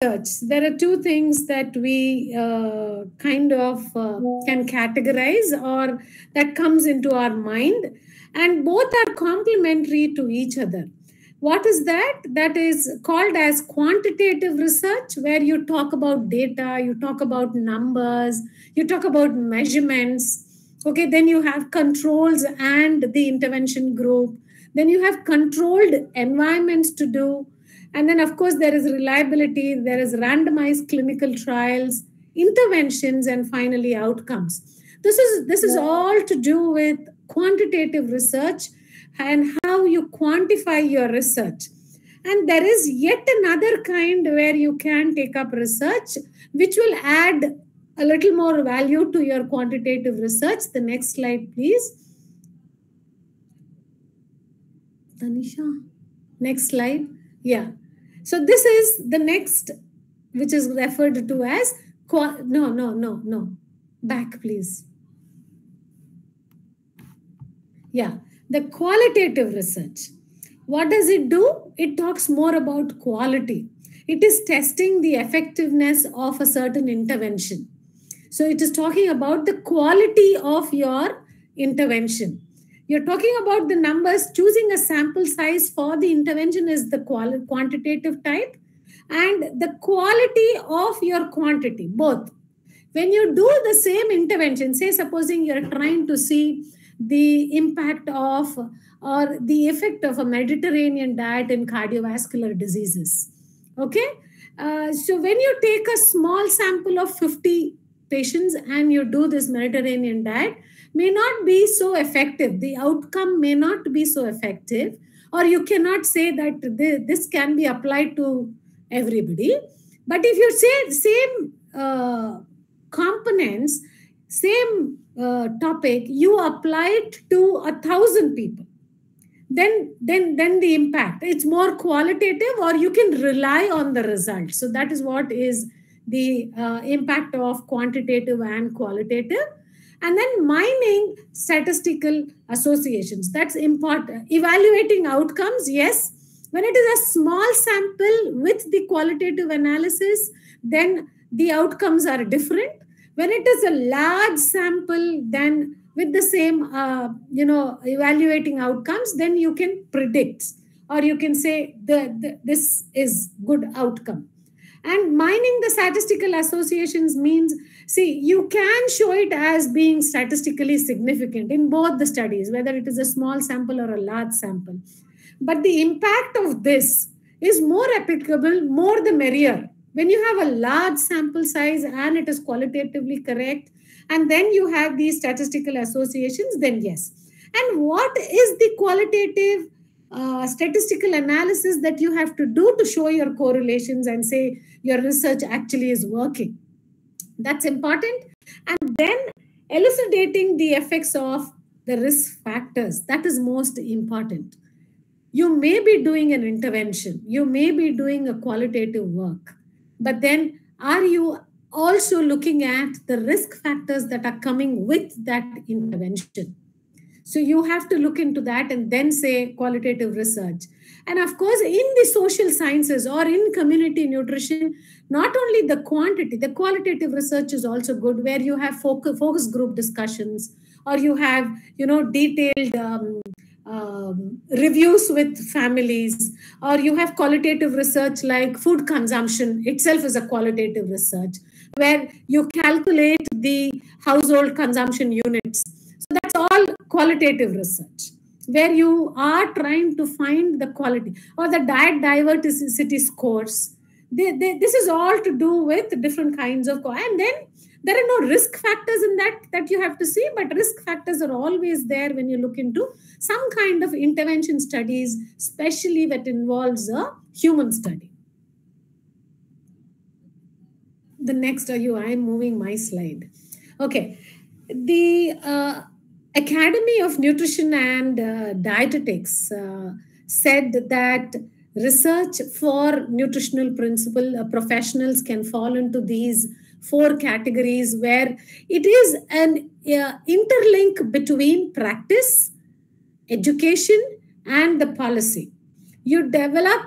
there are two things that we uh, kind of uh, can categorize or that comes into our mind, and both are complementary to each other. What is that? That is called as quantitative research, where you talk about data, you talk about numbers, you talk about measurements. Okay, then you have controls and the intervention group. Then you have controlled environments to do and then, of course, there is reliability, there is randomized clinical trials, interventions, and finally outcomes. This is this is all to do with quantitative research and how you quantify your research. And there is yet another kind where you can take up research, which will add a little more value to your quantitative research. The next slide, please. Tanisha, next slide. Yeah. So this is the next, which is referred to as, no, no, no, no. Back, please. Yeah. The qualitative research. What does it do? It talks more about quality. It is testing the effectiveness of a certain intervention. So it is talking about the quality of your intervention you're talking about the numbers, choosing a sample size for the intervention is the quali- quantitative type, and the quality of your quantity, both. When you do the same intervention, say, supposing you're trying to see the impact of or the effect of a Mediterranean diet in cardiovascular diseases. Okay? Uh, so when you take a small sample of 50 patients and you do this Mediterranean diet, may not be so effective. The outcome may not be so effective, or you cannot say that this can be applied to everybody. But if you say same uh, components, same uh, topic, you apply it to a thousand people, then then then the impact it's more qualitative, or you can rely on the result. So that is what is the uh, impact of quantitative and qualitative and then mining statistical associations. That's important evaluating outcomes yes. When it is a small sample with the qualitative analysis then the outcomes are different. When it is a large sample then with the same uh, you know evaluating outcomes then you can predict or you can say the, the, this is good outcome. And mining the statistical associations means, see, you can show it as being statistically significant in both the studies, whether it is a small sample or a large sample. But the impact of this is more applicable, more the merrier. When you have a large sample size and it is qualitatively correct, and then you have these statistical associations, then yes. And what is the qualitative uh, statistical analysis that you have to do to show your correlations and say your research actually is working. That's important. And then elucidating the effects of the risk factors. That is most important. You may be doing an intervention, you may be doing a qualitative work, but then are you also looking at the risk factors that are coming with that intervention? So you have to look into that and then say qualitative research. And of course, in the social sciences or in community nutrition, not only the quantity, the qualitative research is also good, where you have focus, group discussions or you have, you know, detailed um, um, reviews with families, or you have qualitative research like food consumption itself is a qualitative research, where you calculate the household consumption units So that's all qualitative research where you are trying to find the quality or the diet diversity scores. They, they, this is all to do with different kinds of and then there are no risk factors in that that you have to see but risk factors are always there when you look into some kind of intervention studies especially that involves a human study. The next are you i'm moving my slide. Okay. The uh, Academy of Nutrition and uh, Dietetics uh, said that research for nutritional principle uh, professionals can fall into these four categories where it is an uh, interlink between practice, education, and the policy. You develop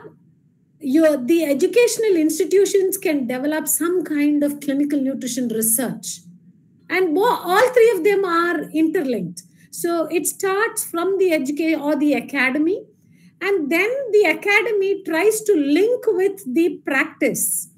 your the educational institutions can develop some kind of clinical nutrition research and all three of them are interlinked. So it starts from the educate or the academy and then the academy tries to link with the practice.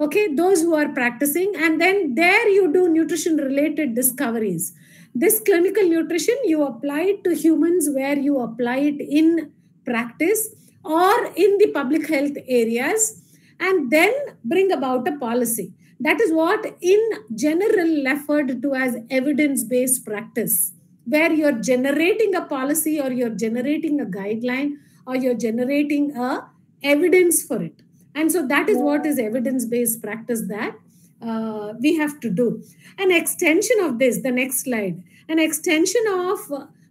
Okay those who are practicing and then there you do nutrition related discoveries. This clinical nutrition you apply it to humans where you apply it in practice or in the public health areas and then bring about a policy. That is what in general referred to as evidence-based practice, where you're generating a policy or you're generating a guideline or you're generating a evidence for it. And so that is what is evidence-based practice that uh, we have to do. An extension of this, the next slide, an extension of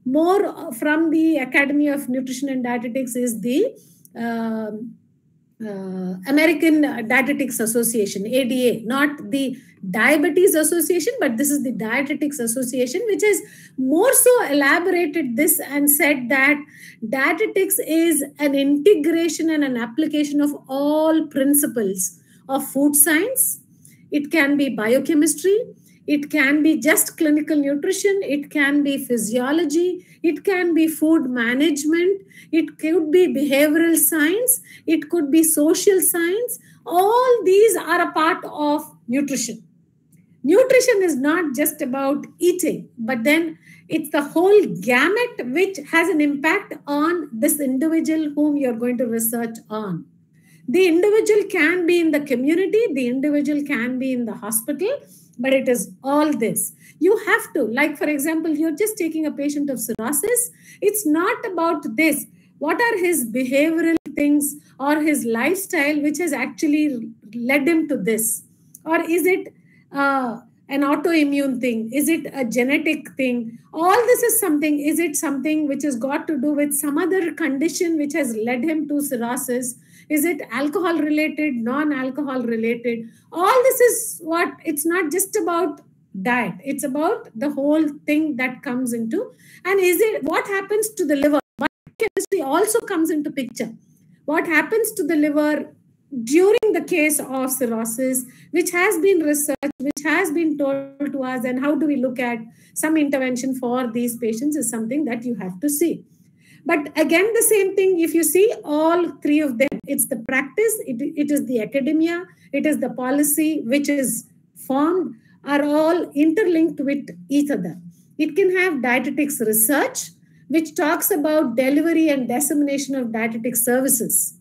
more from the Academy of Nutrition and Dietetics is the uh, uh, American Dietetics Association, ADA, not the Diabetes Association, but this is the Dietetics Association, which has more so elaborated this and said that dietetics is an integration and an application of all principles of food science. It can be biochemistry, it can be just clinical nutrition, it can be physiology, it can be food management, it could be behavioral science, it could be social science. All these are a part of nutrition. Nutrition is not just about eating, but then it's the whole gamut which has an impact on this individual whom you're going to research on. The individual can be in the community, the individual can be in the hospital, but it is all this. You have to like for example you're just taking a patient of cirrhosis. It's not about this. What are his behavioral things or his lifestyle which has actually led him to this? Or is it uh, an autoimmune thing? Is it a genetic thing? All this is something is it something which has got to do with some other condition which has led him to cirrhosis is it alcohol related non alcohol related? All this is what it's not just about diet. It's about the whole thing that comes into and is it what happens to the liver? Chemistry also comes into picture. What happens to the liver during the case of cirrhosis which has been researched which has been told to us and how do we look at some intervention for these patients is something that you have to see but again, the same thing, if you see all three of them, it's the practice, it, it is the academia, it is the policy which is formed, are all interlinked with each other. It can have dietetics research, which talks about delivery and dissemination of dietetic services.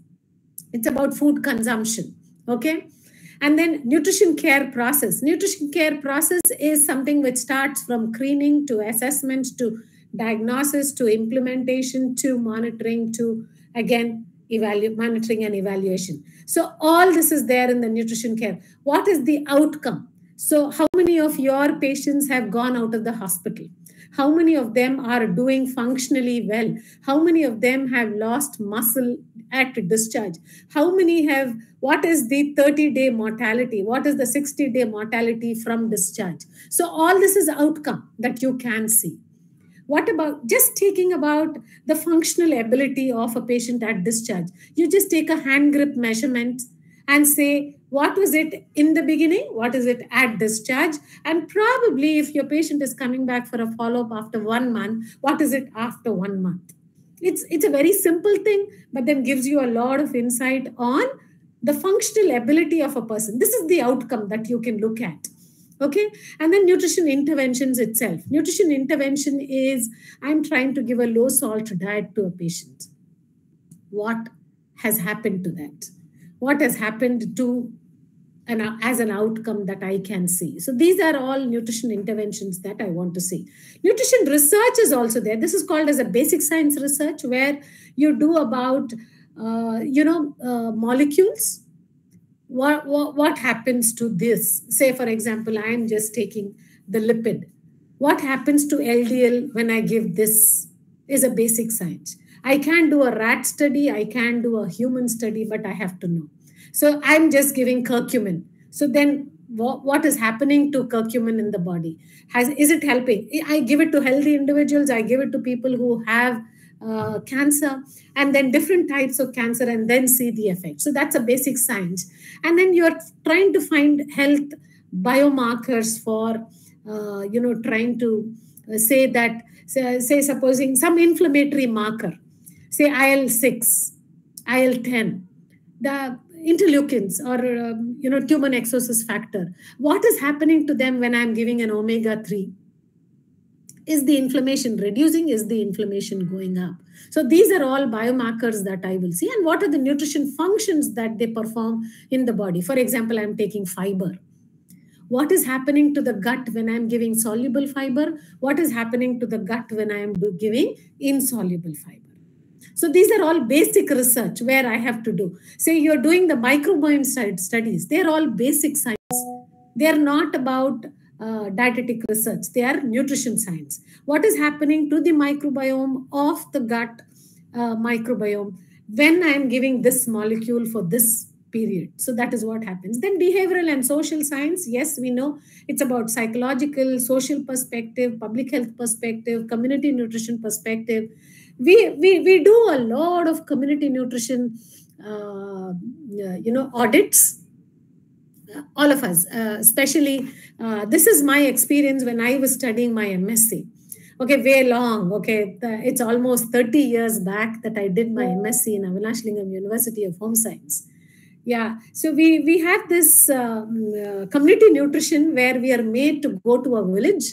It's about food consumption. Okay. And then nutrition care process. Nutrition care process is something which starts from screening to assessment to diagnosis to implementation to monitoring to again evaluate monitoring and evaluation. So all this is there in the nutrition care. What is the outcome? So how many of your patients have gone out of the hospital? How many of them are doing functionally well? How many of them have lost muscle at discharge? How many have what is the 30 day mortality? What is the 60 day mortality from discharge? So all this is outcome that you can see what about just taking about the functional ability of a patient at discharge? You just take a hand grip measurement and say, what was it in the beginning? What is it at discharge? And probably if your patient is coming back for a follow-up after one month, what is it after one month? It's, it's a very simple thing, but then gives you a lot of insight on the functional ability of a person. This is the outcome that you can look at okay? And then nutrition interventions itself. Nutrition intervention is i'm trying to give a low salt diet to a patient. What has happened to that? What has happened to an, as an outcome that i can see? So these are all nutrition interventions that i want to see. Nutrition research is also there. This is called as a basic science research where you do about uh, you know uh, molecules what, what, what happens to this? Say, for example, I am just taking the lipid. What happens to LDL when I give this is a basic science. I can't do a rat study, I can do a human study, but I have to know. So I'm just giving curcumin. So then what, what is happening to curcumin in the body? Has is it helping? I give it to healthy individuals, I give it to people who have uh, cancer and then different types of cancer and then see the effect so that's a basic science. And then you're trying to find health biomarkers for uh, you know trying to uh, say that say, say supposing some inflammatory marker say il-6 il-10 the interleukins or um, you know tumor necrosis factor. What is happening to them when i'm giving an omega 3 is the inflammation reducing? Is the inflammation going up? So these are all biomarkers that i will see. And what are the nutrition functions that they perform in the body? For example i'm taking fiber. What is happening to the gut when i'm giving soluble fiber? What is happening to the gut when i am giving insoluble fiber? So these are all basic research where I have to do. Say you're doing the microbiome studies. They're all basic science. They're not about uh, dietetic research. They are nutrition science. What is happening to the microbiome of the gut uh, microbiome when I'm giving this molecule for this period. So that is what happens. Then behavioral and social science, yes, we know it's about psychological, social perspective, public health perspective, community nutrition perspective we we, we do a lot of community nutrition uh, you know audits all of us uh, especially uh, this is my experience when i was studying my msc okay way long okay it's almost 30 years back that i did my msc in Avinashilingam university of home science. Yeah so we we have this um, uh, community nutrition where we are made to go to a village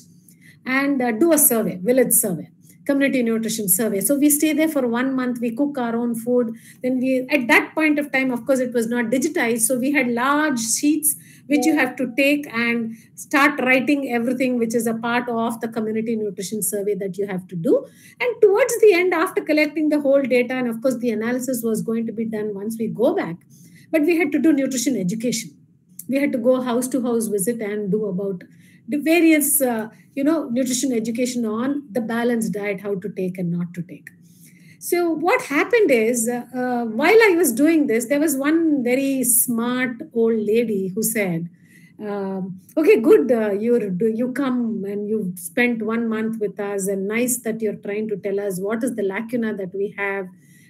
and uh, do a survey village survey community nutrition survey. So we stay there for one month. We cook our own food. Then we, at that point of time, of course, it was not digitized. So we had large sheets which you have to take and start writing everything which is a part of the community nutrition survey that you have to do. And towards the end, after collecting the whole data, and of course, the analysis was going to be done once we go back, but we had to do nutrition education. We had to go house to house visit and do about the various uh, you know nutrition education on the balanced diet how to take and not to take. So what happened is uh, while i was doing this there was one very smart old lady who said um, okay good uh, you you come and you've spent one month with us and nice that you're trying to tell us what is the lacuna that we have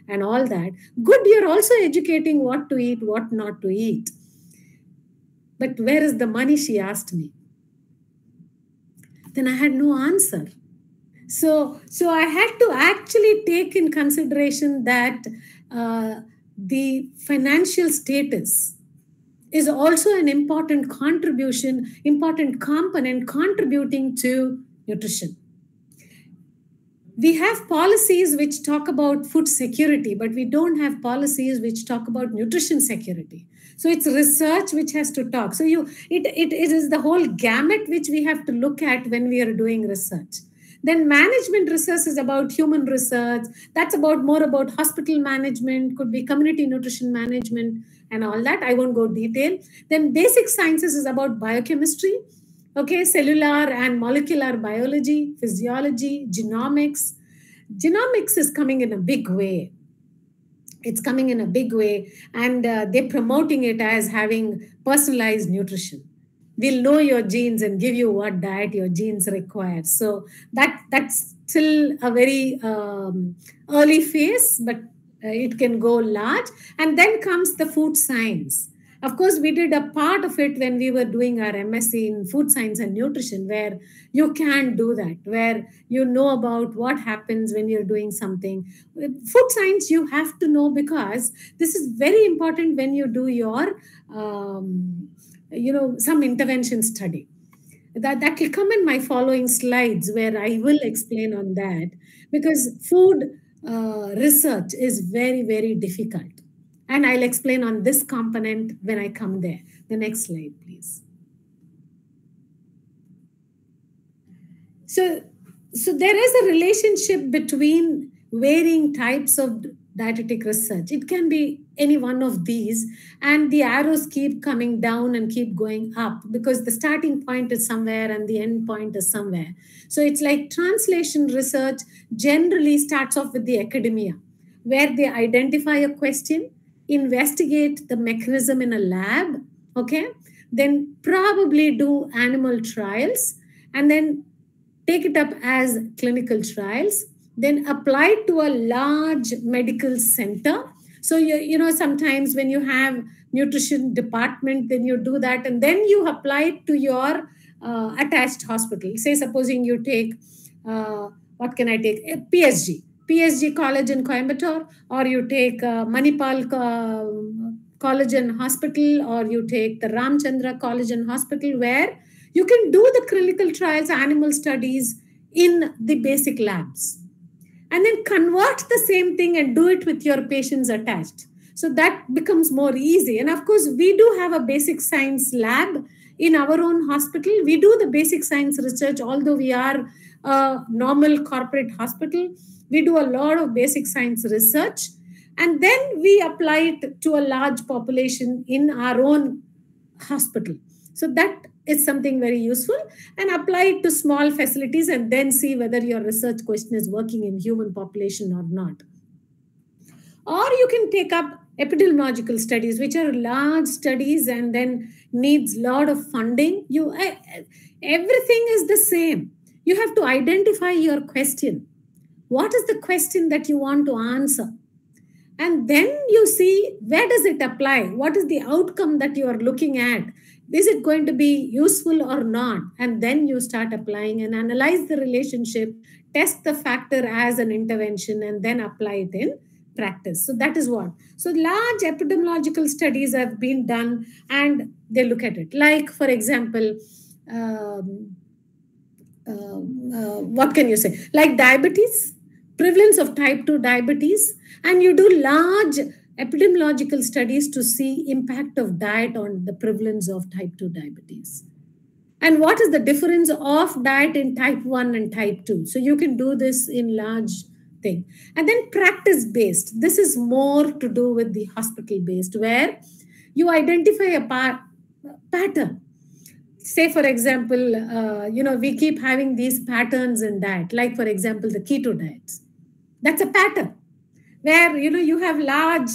and all that. Good you're also educating what to eat what not to eat. But where is the money she asked me then I had no answer. So, so I had to actually take in consideration that uh, the financial status is also an important contribution, important component contributing to nutrition. We have policies which talk about food security, but we don't have policies which talk about nutrition security so it's research which has to talk. So you it, it, it is the whole gamut which we have to look at when we are doing research. Then management research is about human research. That's about more about hospital management could be community nutrition management and all that. I won't go detail. Then basic sciences is about biochemistry. Okay cellular and molecular biology physiology genomics. Genomics is coming in a big way it's coming in a big way and uh, they're promoting it as having personalized nutrition. We'll know your genes and give you what diet your genes require. So that that's still a very um, early phase but uh, it can go large. And then comes the food science of course, we did a part of it when we were doing our MSc in food science and nutrition, where you can do that, where you know about what happens when you're doing something. Food science, you have to know because this is very important when you do your, um, you know, some intervention study. That, that will come in my following slides where I will explain on that because food uh, research is very, very difficult and I'll explain on this component when I come there. The next slide, please. So, so there is a relationship between varying types of dietetic research. It can be any one of these, and the arrows keep coming down and keep going up because the starting point is somewhere and the end point is somewhere. So it's like translation research generally starts off with the academia, where they identify a question investigate the mechanism in a lab, okay? Then probably do animal trials and then take it up as clinical trials. then apply to a large medical center. So you, you know, sometimes when you have nutrition department, then you do that, and then you apply it to your uh, attached hospital. Say, supposing you take uh, what can I take? A PSG, PSG College in Coimbatore, or you take uh, Manipal uh, College and Hospital, or you take the Ramchandra College and Hospital, where you can do the clinical trials, animal studies in the basic labs. And then convert the same thing and do it with your patients attached. So that becomes more easy. And of course, we do have a basic science lab in our own hospital. We do the basic science research, although we are a normal corporate hospital. We do a lot of basic science research and then we apply it to a large population in our own hospital. So that is something very useful and apply it to small facilities and then see whether your research question is working in human population or not. Or you can take up epidemiological studies, which are large studies and then needs a lot of funding. You eh, everything is the same. You have to identify your question. What is the question that you want to answer? And then you see where does it apply? What is the outcome that you are looking at? Is it going to be useful or not? And then you start applying and analyze the relationship, test the factor as an intervention, and then apply it in practice. So that is what. So large epidemiological studies have been done and they look at it. Like, for example, um, uh, uh, what can you say? Like diabetes, prevalence of type 2 diabetes, and you do large epidemiological studies to see impact of diet on the prevalence of type 2 diabetes. And what is the difference of diet in type 1 and type 2 so you can do this in large thing. And then practice based this is more to do with the hospital based where you identify a pa- pattern. Say for example uh, you know we keep having these patterns in diet like for example the keto diets that's a pattern where you know you have large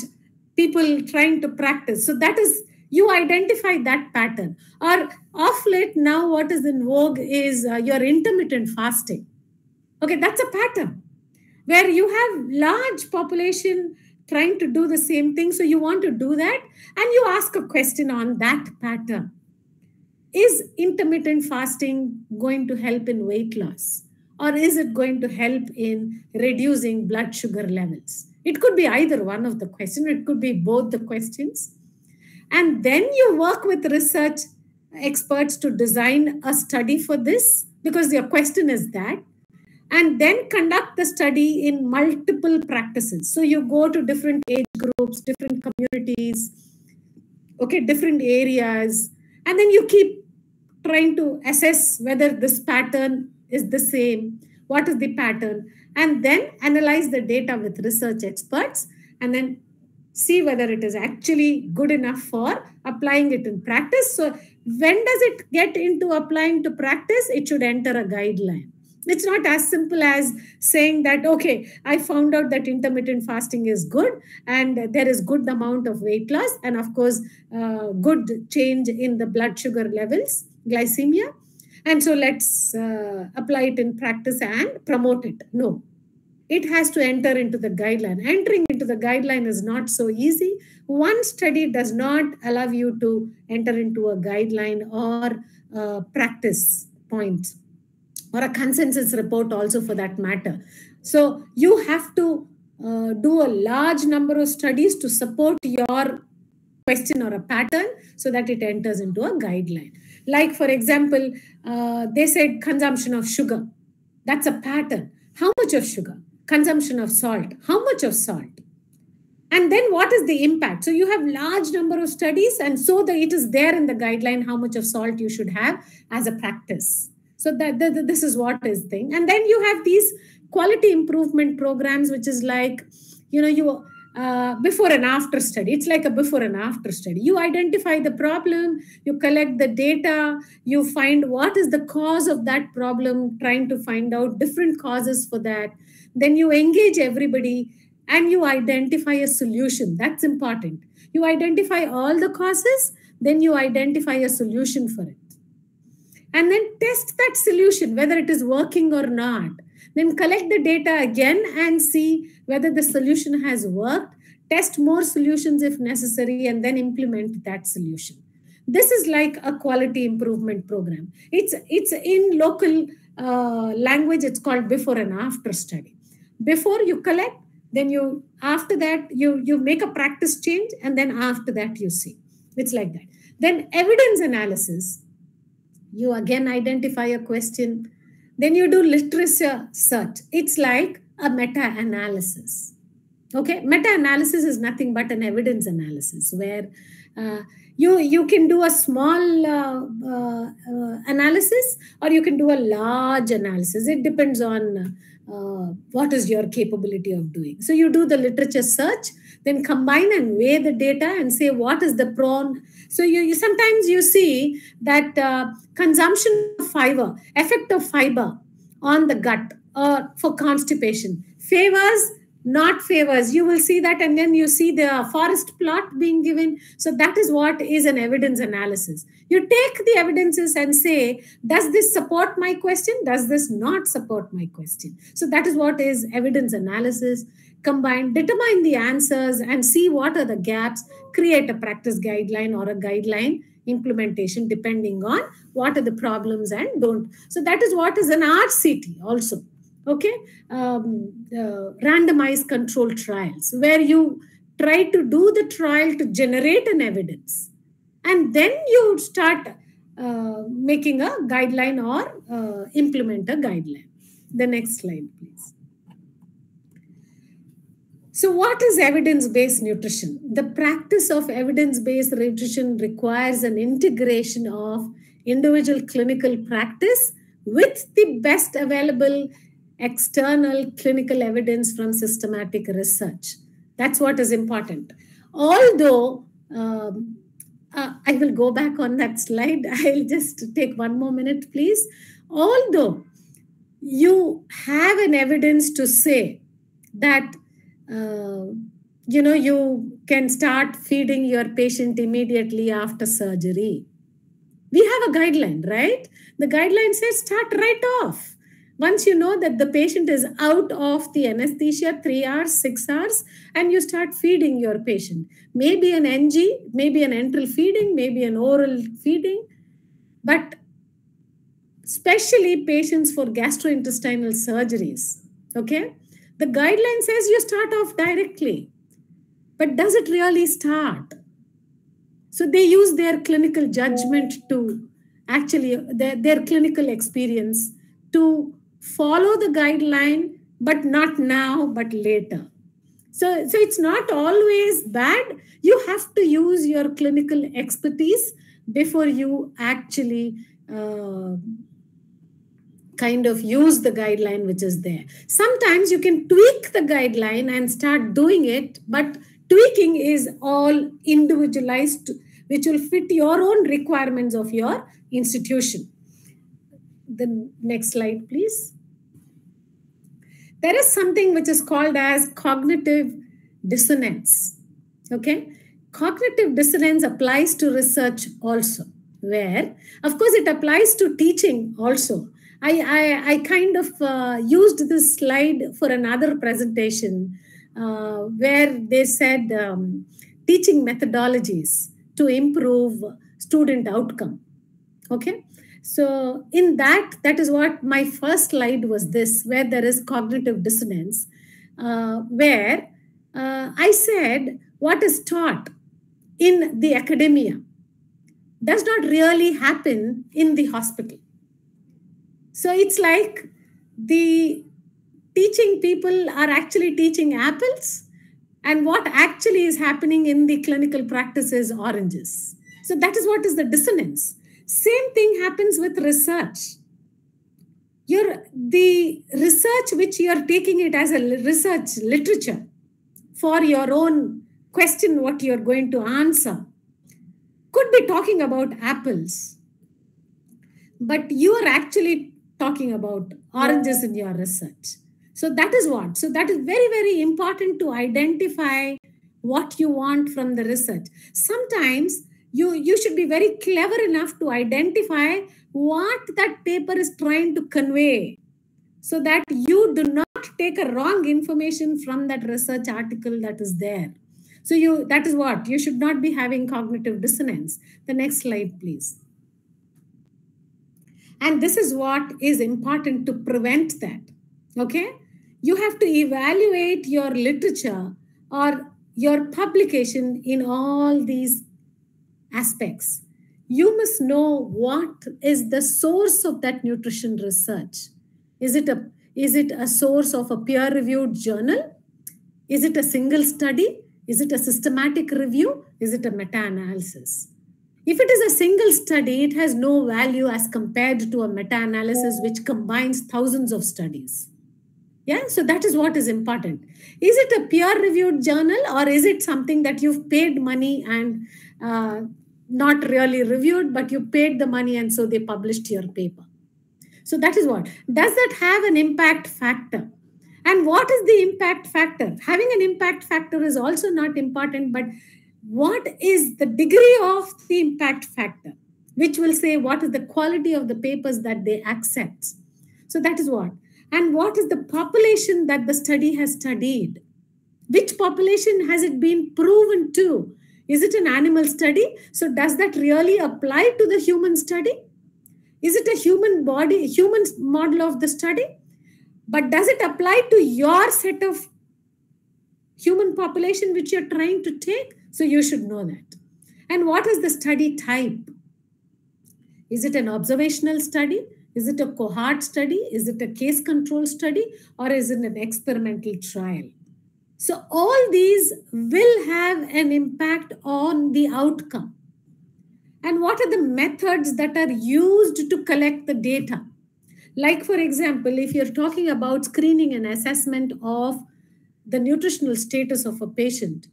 people trying to practice. So that is you identify that pattern. Or off late now what is in vogue is uh, your intermittent fasting. Okay that's a pattern where you have large population trying to do the same thing. So you want to do that and you ask a question on that pattern. Is intermittent fasting going to help in weight loss or is it going to help in reducing blood sugar levels it could be either one of the questions, it could be both the questions. And then you work with research experts to design a study for this because your question is that. And then conduct the study in multiple practices. So you go to different age groups, different communities, okay, different areas, and then you keep trying to assess whether this pattern is the same. What is the pattern? and then analyze the data with research experts and then see whether it is actually good enough for applying it in practice. So, when does it get into applying to practice? It should enter a guideline. It's not as simple as saying that, okay, I found out that intermittent fasting is good and there is good amount of weight loss and, of course, uh, good change in the blood sugar levels, glycemia. And so let's uh, apply it in practice and promote it. No, it has to enter into the guideline. Entering into the guideline is not so easy. One study does not allow you to enter into a guideline or a practice point or a consensus report, also for that matter. So you have to uh, do a large number of studies to support your question or a pattern so that it enters into a guideline. Like, for example, uh, they said consumption of sugar. That's a pattern. How much of sugar? consumption of salt how much of salt and then what is the impact so you have large number of studies and so it is there in the guideline how much of salt you should have as a practice so that, that this is what is thing and then you have these quality improvement programs which is like you know you uh, before and after study. It's like a before and after study. You identify the problem, you collect the data, you find what is the cause of that problem, trying to find out different causes for that. Then you engage everybody and you identify a solution. That's important. You identify all the causes, then you identify a solution for it. And then test that solution, whether it is working or not. Then collect the data again and see whether the solution has worked. Test more solutions if necessary and then implement that solution. This is like a quality improvement program. It's, it's in local uh, language, it's called before and after study. Before you collect, then you after that you you make a practice change and then after that you see it's like that then evidence analysis you again identify a question then you do literature search it's like a meta analysis okay meta analysis is nothing but an evidence analysis where uh, you you can do a small uh, uh, uh analysis or you can do a large analysis it depends on uh, what is your capability of doing. So you do the literature search, then combine and weigh the data and say what is the prone. So you, you sometimes you see that uh, consumption of fiber, effect of fiber on the gut or for constipation. Favors not favors. You will see that and then you see the forest plot being given. So that is what is an evidence analysis. You take the evidences and say does this support my question? Does this not support my question? So that is what is evidence analysis combine determine the answers and see what are the gaps create a practice guideline or a guideline implementation depending on what are the problems and don't. So that is what is an rct also okay? Um, uh, randomized control trials where you try to do the trial to generate an evidence and then you start uh, making a guideline or uh, implement a guideline. The next slide please so what is evidence-based nutrition the practice of evidence-based nutrition requires an integration of individual clinical practice with the best available external clinical evidence from systematic research. That's what is important. Although, um, uh, I will go back on that slide. I'll just take one more minute, please. Although you have an evidence to say that, Um, you know, you can start feeding your patient immediately after surgery. We have a guideline, right? The guideline says start right off once you know that the patient is out of the anesthesia, three hours, six hours, and you start feeding your patient. Maybe an NG, maybe an enteral feeding, maybe an oral feeding, but especially patients for gastrointestinal surgeries. Okay? The guideline says you start off directly, but does it really start? So they use their clinical judgment to actually, their, their clinical experience to follow the guideline, but not now, but later. So, so it's not always bad. You have to use your clinical expertise before you actually uh, kind of use the guideline which is there. Sometimes you can tweak the guideline and start doing it, but tweaking is all individualized, which will fit your own requirements of your institution. The next slide, please there is something which is called as cognitive dissonance. Okay? Cognitive dissonance applies to research also, where, of course, it applies to teaching also. I, I, I kind of uh, used this slide for another presentation uh, where they said um, teaching methodologies to improve student outcome. Okay? So, in that, that is what my first slide was this, where there is cognitive dissonance, uh, where uh, I said what is taught in the academia does not really happen in the hospital. So, it's like the teaching people are actually teaching apples, and what actually is happening in the clinical practice is oranges. So, that is what is the dissonance same thing happens with research. Your, the research which you are taking it as a research literature for your own question, what you're going to answer, could be talking about apples. But you are actually talking about oranges in your research. So that is what. So that is very, very important to identify what you want from the research. Sometimes you you should be very clever enough to identify what that paper is trying to convey so that you do not take a wrong information from that research article that is there. So you that is what you should not be having cognitive dissonance. The next slide, please. And this is what is important to prevent that. Okay? You have to evaluate your literature or your publication in all these aspects. You must know what is the source of that nutrition research. Is it a is it a source of a peer reviewed journal? Is it a single study? Is it a systematic review? Is it a meta analysis? If it is a single study, it has no value as compared to a meta analysis which combines thousands of studies. Yeah, so that is what is important. Is it a peer reviewed journal or is it something that you've paid money and uh, not really reviewed, but you paid the money and so they published your paper? So that is what. Does that have an impact factor? And what is the impact factor? Having an impact factor is also not important, but what is the degree of the impact factor, which will say what is the quality of the papers that they accept. So that is what. And what is the population that the study has studied? Which population has it been proven to? Is it an animal study? So does that really apply to the human study? Is it a human body, human model of the study? But does it apply to your set of human population which you're trying to take? So you should know that. And what is the study type? Is it an observational study? Is it a cohort study? Is it a case control study? Or is it an experimental trial? So all these will have an impact on the outcome. And what are the methods that are used to collect the data? Like, for example, if you're talking about screening and assessment of the nutritional status of a patient,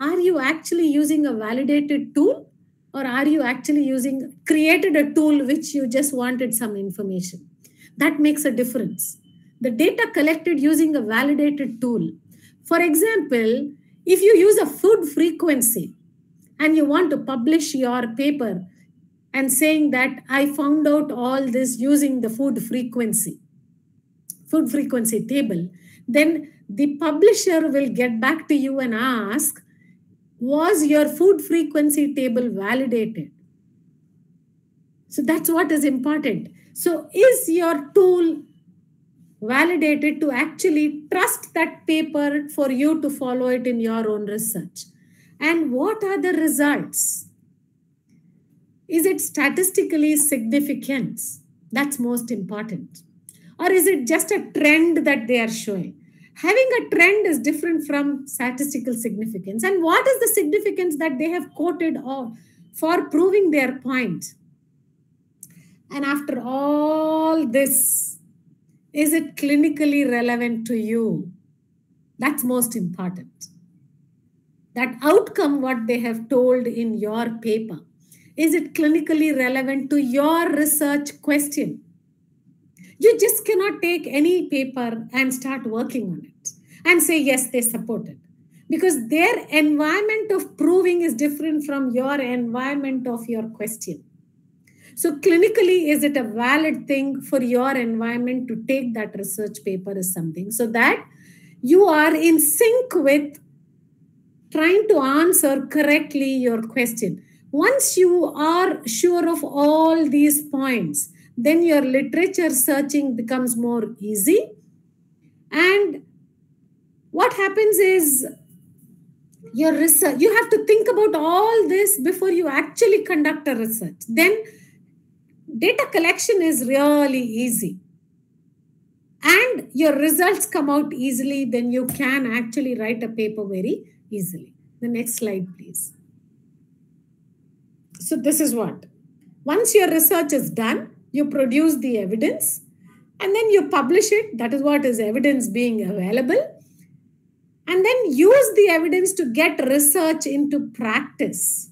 are you actually using a validated tool or are you actually using created a tool which you just wanted some information? That makes a difference. The data collected using a validated tool. For example if you use a food frequency and you want to publish your paper and saying that i found out all this using the food frequency food frequency table then the publisher will get back to you and ask was your food frequency table validated? So that's what is important. So, is your tool validated to actually trust that paper for you to follow it in your own research? And what are the results? Is it statistically significant? That's most important. Or is it just a trend that they are showing? Having a trend is different from statistical significance. And what is the significance that they have quoted of for proving their point? And after all this, is it clinically relevant to you? That's most important. That outcome, what they have told in your paper, is it clinically relevant to your research question? You just cannot take any paper and start working on it and say, yes, they support it. Because their environment of proving is different from your environment of your question. So, clinically, is it a valid thing for your environment to take that research paper as something so that you are in sync with trying to answer correctly your question? Once you are sure of all these points, then your literature searching becomes more easy. And what happens is your research, you have to think about all this before you actually conduct a research. Then data collection is really easy. And your results come out easily, then you can actually write a paper very easily. The next slide, please. So, this is what. Once your research is done, you produce the evidence and then you publish it. That is what is evidence being available. And then use the evidence to get research into practice.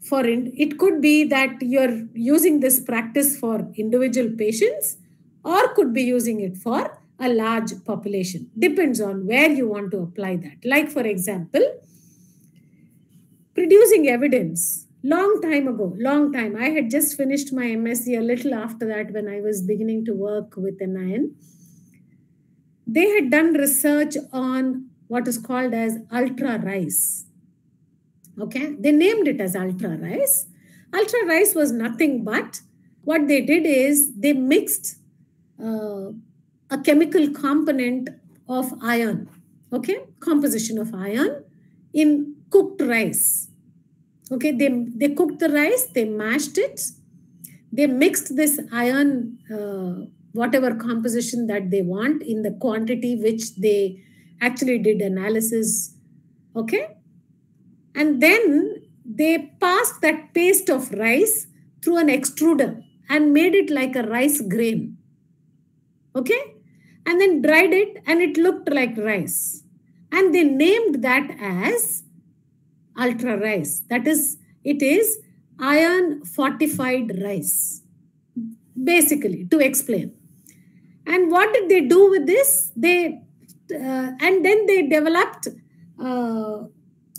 For in, it could be that you're using this practice for individual patients or could be using it for a large population. Depends on where you want to apply that. Like, for example, producing evidence long time ago, long time. I had just finished my MSc a little after that when I was beginning to work with NIN. They had done research on what is called as ultra rice. Okay, they named it as ultra rice. Ultra rice was nothing but what they did is they mixed uh, a chemical component of iron, okay, composition of iron in cooked rice Okay, they, they cooked the rice, they mashed it, they mixed this iron, uh, whatever composition that they want in the quantity which they actually did analysis. Okay, and then they passed that paste of rice through an extruder and made it like a rice grain. Okay, and then dried it and it looked like rice. And they named that as ultra rice. That is, it is iron fortified rice, basically, to explain. And what did they do with this? They uh, and then they developed uh,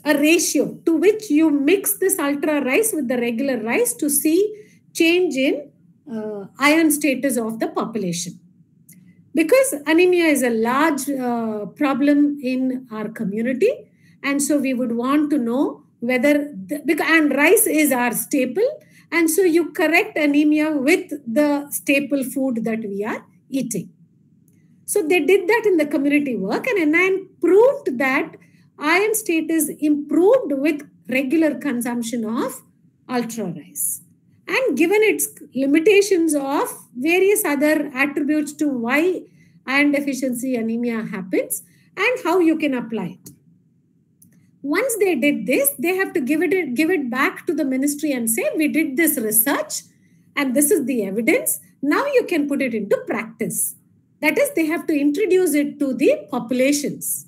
a ratio to which you mix this ultra rice with the regular rice to see change in uh, iron status of the population. Because anemia is a large uh, problem in our community, and so we would want to know whether, the, because, and rice is our staple. And so you correct anemia with the staple food that we are eating. So they did that in the community work, and NIN proved that iron status improved with regular consumption of ultra rice. And given its limitations of various other attributes to why iron deficiency anemia happens and how you can apply it once they did this they have to give it give it back to the ministry and say we did this research and this is the evidence. Now you can put it into practice. That is they have to introduce it to the populations.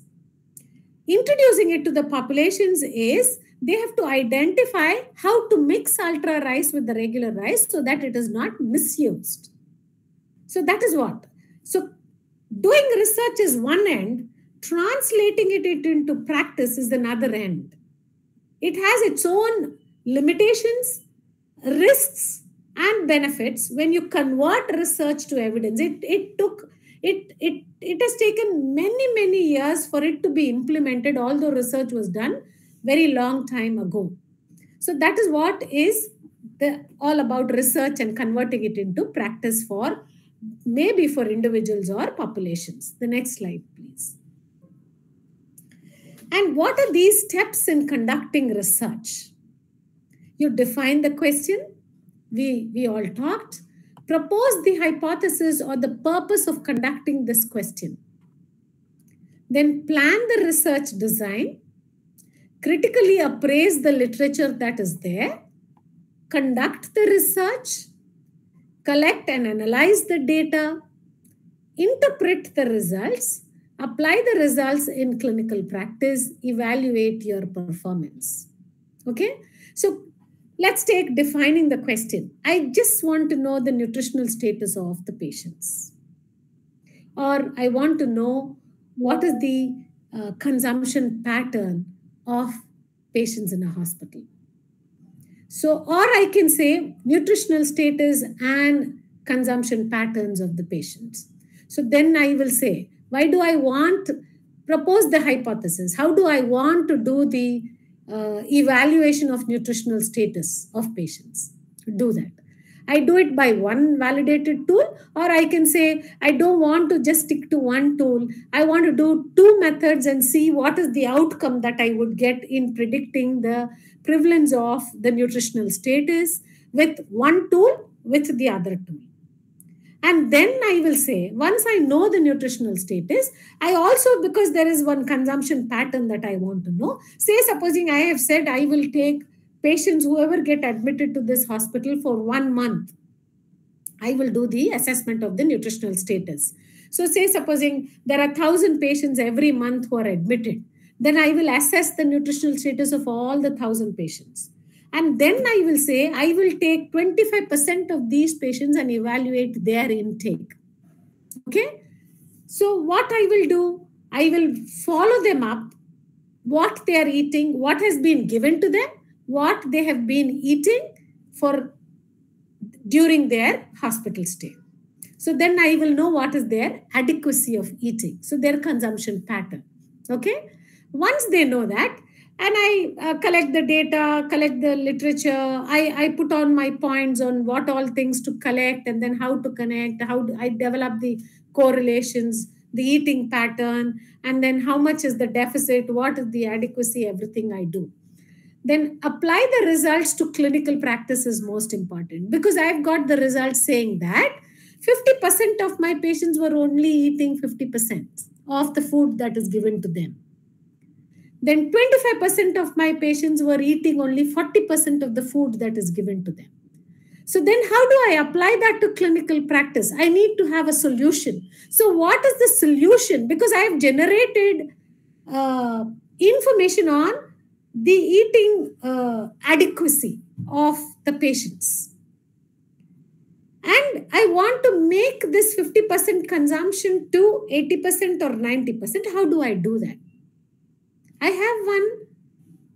Introducing it to the populations is they have to identify how to mix ultra rice with the regular rice so that it is not misused. So that is what. So doing research is one end translating it into practice is another end. It has its own limitations, risks, and benefits when you convert research to evidence. It, it took it, it, it has taken many, many years for it to be implemented, although research was done very long time ago. So that is what is the, all about research and converting it into practice for maybe for individuals or populations. The next slide, please. And what are these steps in conducting research? You define the question. We, we all talked. Propose the hypothesis or the purpose of conducting this question. Then plan the research design. Critically appraise the literature that is there. Conduct the research. Collect and analyze the data. Interpret the results apply the results in clinical practice, evaluate your performance. Okay, so let's take defining the question. I just want to know the nutritional status of the patients, or I want to know what is the uh, consumption pattern of patients in a hospital. So, or I can say nutritional status and consumption patterns of the patients. So then I will say why do I want propose the hypothesis? How do I want to do the uh, evaluation of nutritional status of patients? Do that. I do it by one validated tool, or I can say, I don't want to just stick to one tool. I want to do two methods and see what is the outcome that I would get in predicting the prevalence of the nutritional status with one tool with the other tool. And then I will say, once I know the nutritional status, I also, because there is one consumption pattern that I want to know, say, supposing I have said I will take patients, whoever get admitted to this hospital for one month, I will do the assessment of the nutritional status. So, say, supposing there are 1,000 patients every month who are admitted, then I will assess the nutritional status of all the 1,000 patients. And then I will say, I will take 25% of these patients and evaluate their intake. Okay? So, what I will do, I will follow them up, what they are eating, what has been given to them, what they have been eating for during their hospital stay. So then I will know what is their adequacy of eating. So their consumption pattern. Okay. Once they know that, and I uh, collect the data, collect the literature, I, I put on my points on what all things to collect and then how to connect, how I develop the correlations, the eating pattern, and then how much is the deficit, what is the adequacy, everything I do then apply the results to clinical practice is most important because I've got the results saying that 50% of my patients were only eating 50% of the food that is given to them. Then 25% of my patients were eating only 40% of the food that is given to them. So then how do I apply that to clinical practice? I need to have a solution. So what is the solution? Because I have generated uh, information on the eating uh, adequacy of the patients. And I want to make this 50% consumption to 80% or 90%. How do I do that? I have one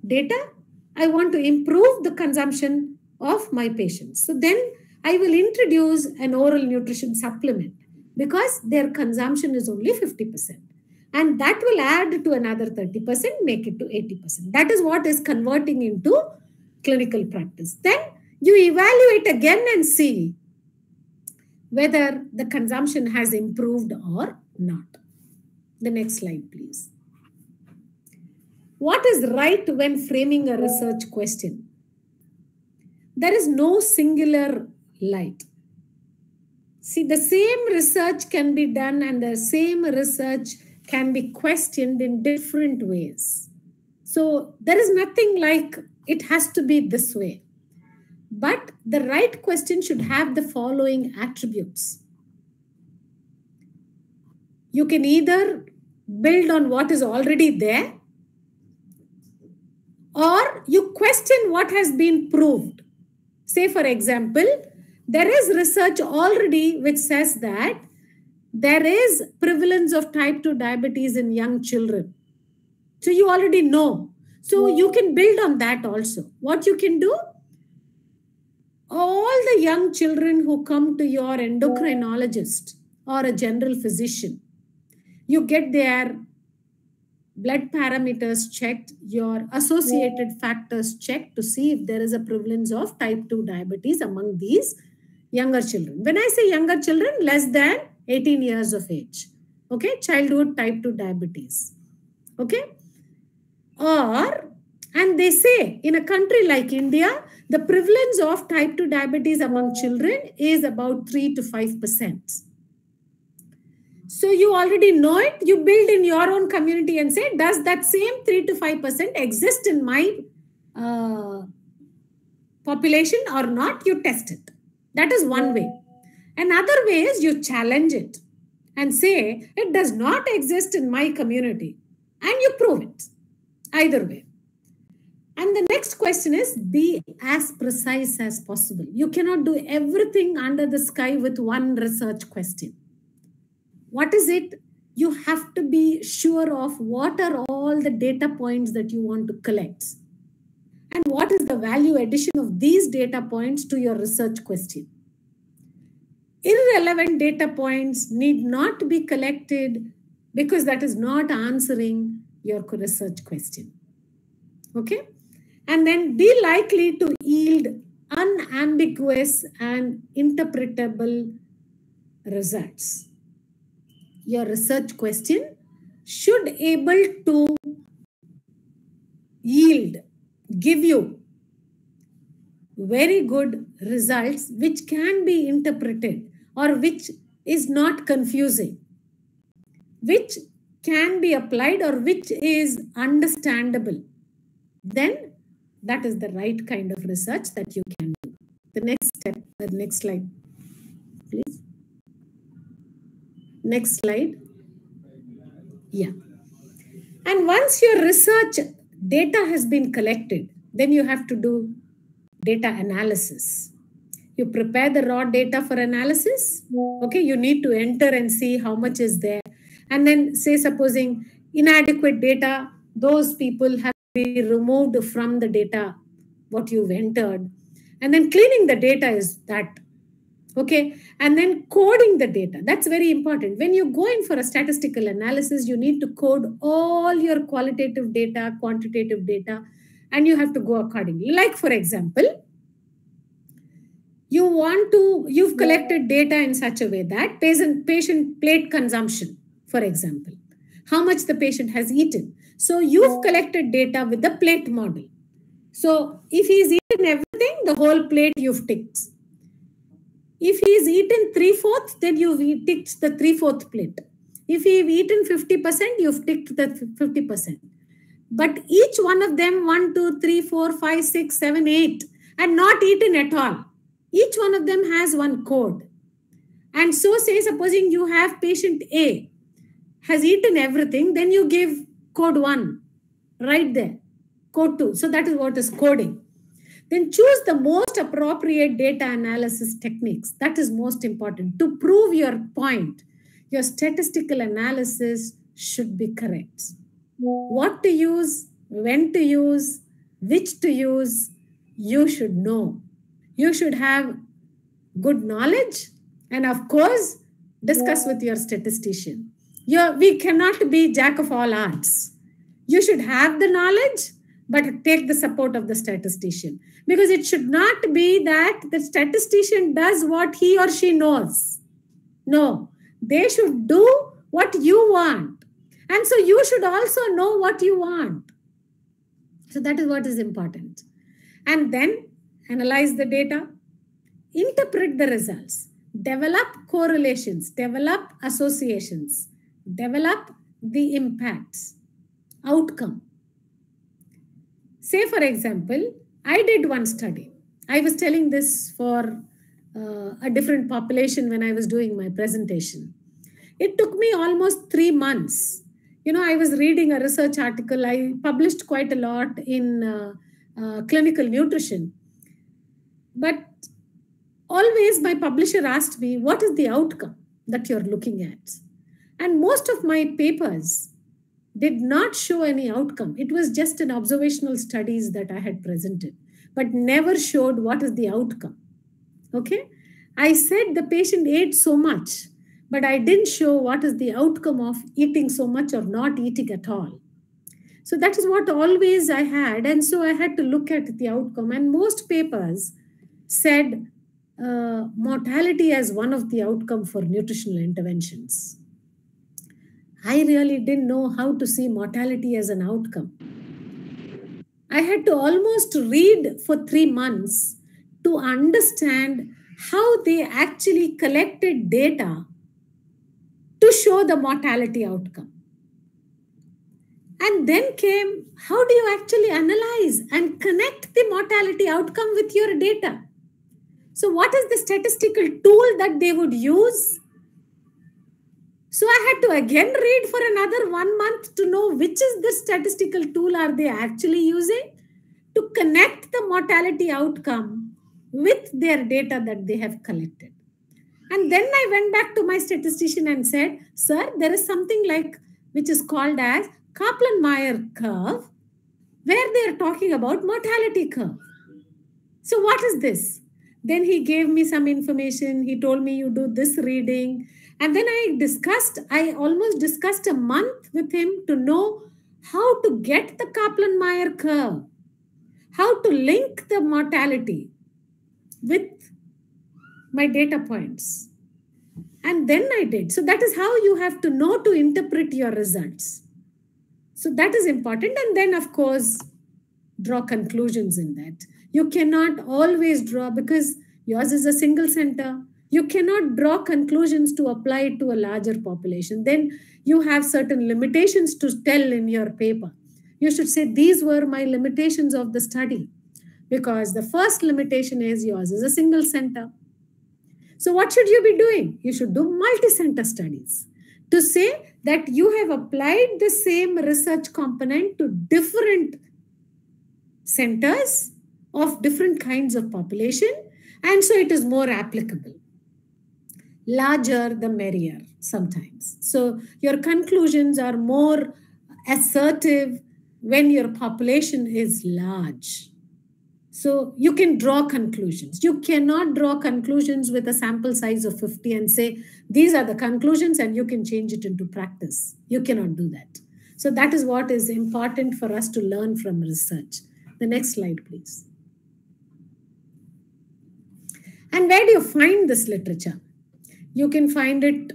data. I want to improve the consumption of my patients. So then I will introduce an oral nutrition supplement because their consumption is only 50% and that will add to another 30%, make it to 80%. That is what is converting into clinical practice. Then you evaluate again and see whether the consumption has improved or not. The next slide, please. What is right when framing a research question? There is no singular light. See, the same research can be done and the same research can be questioned in different ways. So there is nothing like it has to be this way. But the right question should have the following attributes. You can either build on what is already there, or you question what has been proved. Say, for example, there is research already which says that there is prevalence of type 2 diabetes in young children. So you already know. So you can build on that also. What you can do? All the young children who come to your endocrinologist or a general physician you get their blood parameters checked your associated factors checked to see if there is a prevalence of type 2 diabetes among these younger children when i say younger children less than 18 years of age. Okay, childhood type 2 diabetes. Okay, or and they say in a country like India, the prevalence of type 2 diabetes among children is about 3 to 5%. So you already know it. You build in your own community and say, does that same 3 to 5% exist in my uh, population or not? You test it. That is one way. Another way is you challenge it and say, it does not exist in my community. And you prove it. Either way. And the next question is be as precise as possible. You cannot do everything under the sky with one research question. What is it? You have to be sure of what are all the data points that you want to collect. And what is the value addition of these data points to your research question irrelevant data points need not be collected because that is not answering your research question. Okay? And then be likely to yield unambiguous and interpretable results. Your research question should able to yield, give you very good results which can be interpreted or which is not confusing, which can be applied or which is understandable, then that is the right kind of research that you can do. The next step, the next slide, please. Next slide. Yeah. And once your research data has been collected, then you have to do data analysis. You prepare the raw data for analysis. Okay, you need to enter and see how much is there. And then say supposing inadequate data, those people have to be removed from the data what you've entered. And then cleaning the data is that. Okay. And then coding the data. That's very important. When you go in for a statistical analysis, you need to code all your qualitative data, quantitative data, and you have to go accordingly. Like, for example, you want to, you've collected data in such a way that patient, patient plate consumption, for example, how much the patient has eaten. So you've collected data with the plate model. So if he's eaten everything, the whole plate you've ticked. If he he's eaten three-fourths, then you've ticked the three-fourth plate. If he's eaten 50%, you've ticked the 50%. But each one of them, one, two, three, four, five, six, seven, eight, and not eaten at all. Each one of them has one code. And so say, supposing you have patient A has eaten everything, then you give code one right there, code two. So that is what is coding. Then choose the most appropriate data analysis techniques. That is most important. To prove your point, your statistical analysis should be correct. What to use, when to use, which to use, you should know. You should have good knowledge and, of course, discuss with your statistician. You're, we cannot be jack of all arts. You should have the knowledge, but take the support of the statistician because it should not be that the statistician does what he or she knows. No, they should do what you want. And so you should also know what you want. So that is what is important. And then analyze the data, interpret the results, develop correlations, develop associations, develop the impacts, outcome. Say, for example, I did one study. I was telling this for uh, a different population when I was doing my presentation. It took me almost three months. You know, I was reading a research article. I published quite a lot in uh, uh, clinical nutrition. But always my publisher asked me, what is the outcome that you're looking at? And most of my papers did not show any outcome. It was just an observational studies that I had presented, but never showed what is the outcome. Okay. I said the patient ate so much, but I didn't show what is the outcome of eating so much or not eating at all. So that is what always I had. And so I had to look at the outcome. And most papers said uh, mortality as one of the outcome for nutritional interventions. I really didn't know how to see mortality as an outcome. I had to almost read for three months to understand how they actually collected data to show the mortality outcome. And then came how do you actually analyze and connect the mortality outcome with your data? So, what is the statistical tool that they would use? So, I had to again read for another one month to know which is the statistical tool are they actually using to connect the mortality outcome with their data that they have collected. And then I went back to my statistician and said, Sir, there is something like which is called as Kaplan Meier curve, where they are talking about mortality curve. So, what is this? Then he gave me some information. He told me, You do this reading. And then I discussed, I almost discussed a month with him to know how to get the Kaplan Meier curve, how to link the mortality with my data points. And then I did. So that is how you have to know to interpret your results. So that is important. And then, of course, draw conclusions in that. You cannot always draw because yours is a single center. You cannot draw conclusions to apply it to a larger population. Then you have certain limitations to tell in your paper. You should say, These were my limitations of the study. Because the first limitation is yours is a single center. So, what should you be doing? You should do multi center studies to say that you have applied the same research component to different centers of different kinds of population and so it is more applicable larger the merrier sometimes so your conclusions are more assertive when your population is large So you can draw conclusions. You cannot draw conclusions with a sample size of 50 and say, these are the conclusions and you can change it into practice. You cannot do that. So that is what is important for us to learn from research. The next slide, please. And where do you find this literature? You can find it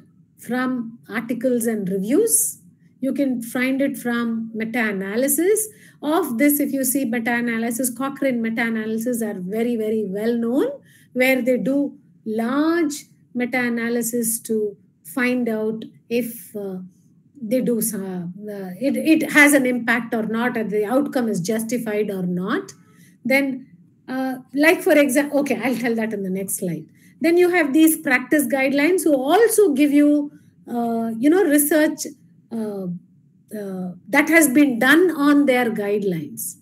from articles and reviews. You can find it from meta-analysis of this, if you see meta-analysis, Cochrane meta-analysis are very, very well known, where they do large meta-analysis to find out if uh, they do uh, it, it has an impact or not, and the outcome is justified or not. Then, uh, like for example, okay, I'll tell that in the next slide. Then you have these practice guidelines who also give you, uh, you know, research uh, uh, that has been done on their guidelines.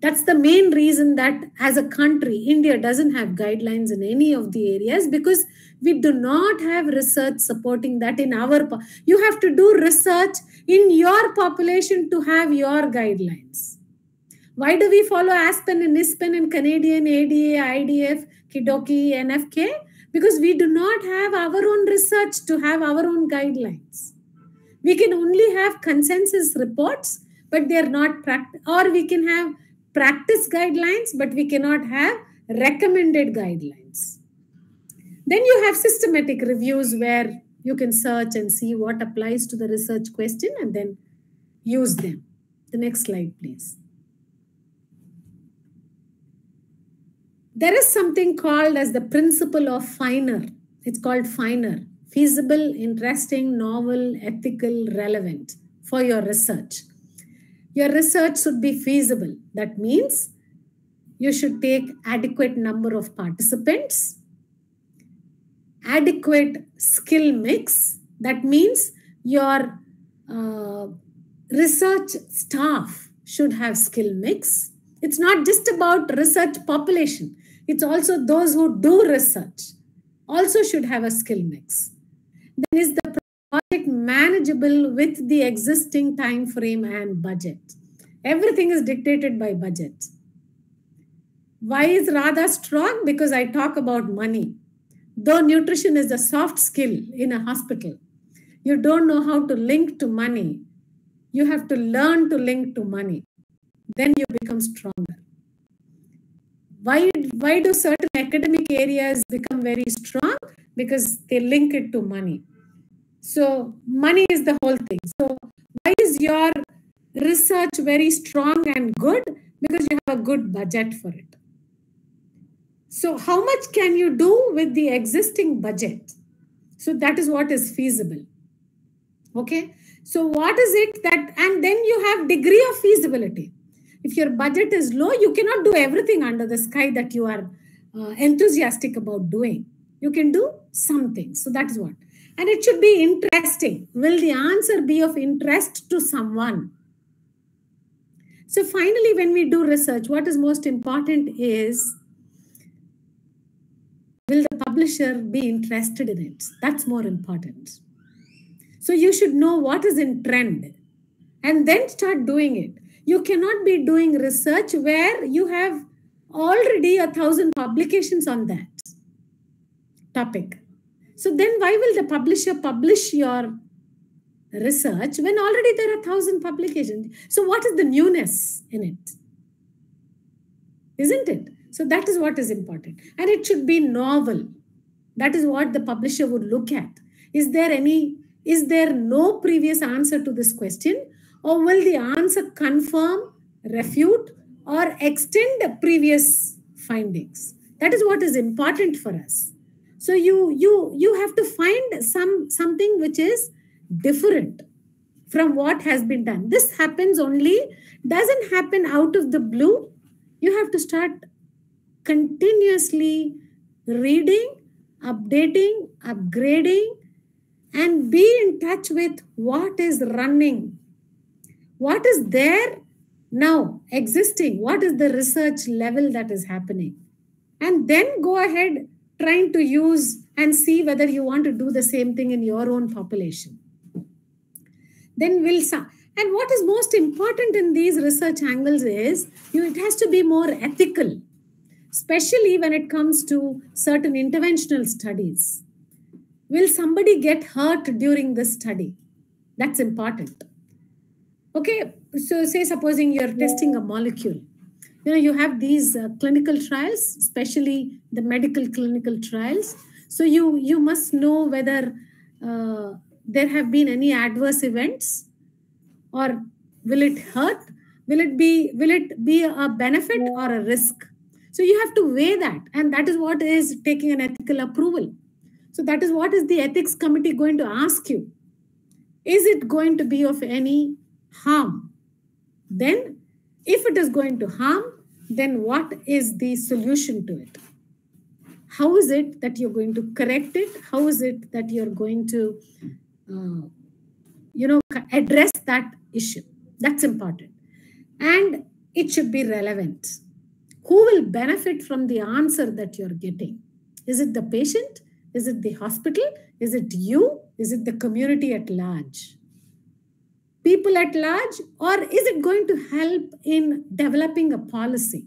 That's the main reason that as a country, India doesn't have guidelines in any of the areas because we do not have research supporting that in our. You have to do research in your population to have your guidelines. Why do we follow Aspen and ESPEN and Canadian ADA, IDF, KDOQI, NFK? Because we do not have our own research to have our own guidelines. We can only have consensus reports, but they're not practice, or we can have practice guidelines, but we cannot have recommended guidelines. Then you have systematic reviews where you can search and see what applies to the research question and then use them. The next slide, please. There is something called as the principle of FINER. It's called FINER feasible, interesting, novel, ethical, relevant for your research. Your research should be feasible. That means you should take adequate number of participants, adequate skill mix. That means your uh, research staff should have skill mix. It's not just about research population. It's also those who do research also should have a skill mix. Then is the project manageable with the existing time frame and budget? Everything is dictated by budget. Why is radha strong? Because i talk about money. Though nutrition is a soft skill in a hospital you don't know how to link to money. You have to learn to link to money. Then you become stronger why why do certain academic areas become very strong because they link it to money. So money is the whole thing. So why is your research very strong and good? Because you have a good budget for it. So how much can you do with the existing budget? So that is what is feasible. Okay. So what is it that, and then you have degree of feasibility. If your budget is low, you cannot do everything under the sky that you are uh, enthusiastic about doing. You can do something. So that is what. And it should be interesting. Will the answer be of interest to someone? So finally, when we do research, what is most important is will the publisher be interested in it? That's more important. So you should know what is in trend and then start doing it. You cannot be doing research where you have already a thousand publications on that topic. So then why will the publisher publish your research when already there are thousand publications? So what is the newness in it? Isn't it? So that is what is important. And it should be novel. That is what the publisher would look at. Is there any, is there no previous answer to this question? Or will the answer confirm, refute, or extend the previous findings? That is what is important for us. So you you you have to find some something which is different from what has been done. This happens only doesn't happen out of the blue. You have to start continuously reading updating upgrading and be in touch with what is running what is there now existing what is the research level that is happening and then go ahead trying to use and see whether you want to do the same thing in your own population. Then will some, and what is most important in these research angles is you, it has to be more ethical. especially when it comes to certain interventional studies. Will somebody get hurt during this study? That's important. Okay, so say supposing you're testing a molecule. You know, you have these uh, clinical trials, especially the medical clinical trials. So you you must know whether uh, there have been any adverse events or will it hurt will it be will it be a benefit or a risk so you have to weigh that and that is what is taking an ethical approval so that is what is the ethics committee going to ask you is it going to be of any harm. Then if it is going to harm then what is the solution to it? How is it that you're going to correct it? How is it that you're going to uh, you know address that issue? That's important. And it should be relevant. Who will benefit from the answer that you're getting? Is it the patient? Is it the hospital? Is it you? Is it the community at large people at large or is it going to help in developing a policy?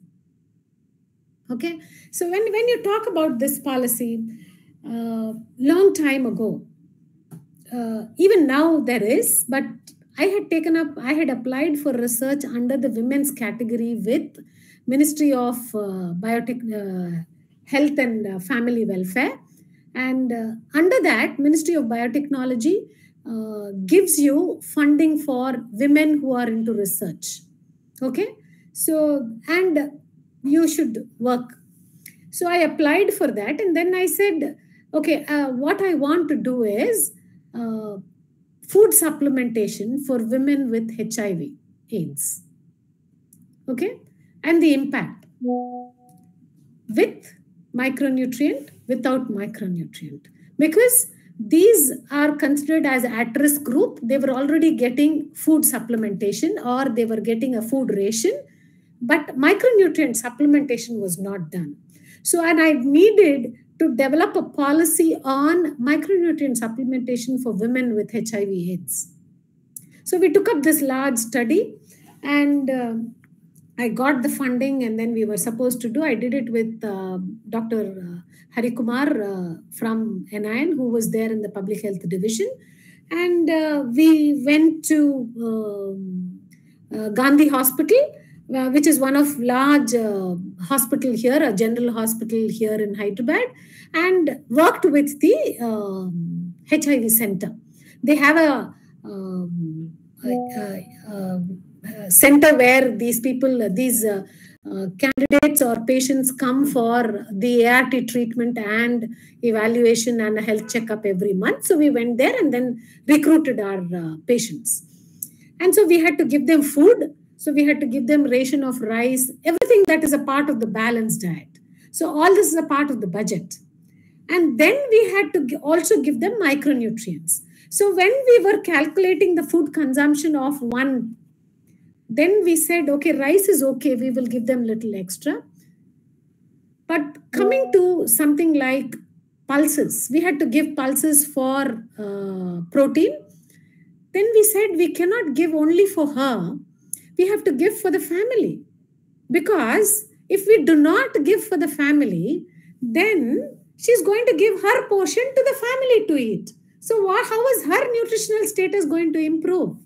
Okay so when, when you talk about this policy uh, long time ago uh, even now there is but i had taken up i had applied for research under the women's category with ministry of uh, biotech uh, health and uh, family welfare. And uh, under that ministry of biotechnology uh, gives you funding for women who are into research okay so and you should work so i applied for that and then i said okay what i want to do is uh, food supplementation for women with HIV, AIDS. Okay? And the impact with micronutrient, without micronutrient. Because these are considered as at risk group. They were already getting food supplementation or they were getting a food ration, but micronutrient supplementation was not done. So, and I needed to develop a policy on micronutrient supplementation for women with HIV AIDS. So we took up this large study and uh, I got the funding and then we were supposed to do, I did it with uh, Dr. Uh, Hari Kumar uh, from NIN who was there in the public health division. And uh, we went to um, uh, Gandhi Hospital uh, which is one of large hospital here, a general hospital here in Hyderabad, and worked with the um, HIV center. They have a, um, a, center where these people, these uh, candidates or patients come for the ART treatment and evaluation and a health checkup every month. So we went there and then recruited our uh, patients. And so we had to give them food so we had to give them ration of rice, everything that is a part of the balanced diet. So all this is a part of the budget. And then we had to also give them micronutrients. So when we were calculating the food consumption of one, then we said, okay, rice is okay, we will give them little extra. But coming to something like pulses, we had to give pulses for uh, protein. Then we said we cannot give only for her we have to give for the family. Because if we do not give for the family, then she's going to give her portion to the family to eat. So, what, how is her nutritional status going to improve?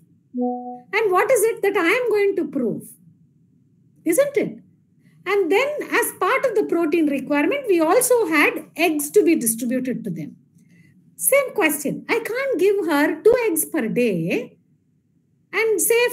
And what is it that I am going to prove? Isn't it? And then, as part of the protein requirement, we also had eggs to be distributed to them. Same question. I can't give her two eggs per day and say